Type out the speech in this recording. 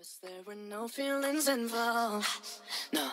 Promise there were no feelings involved. No.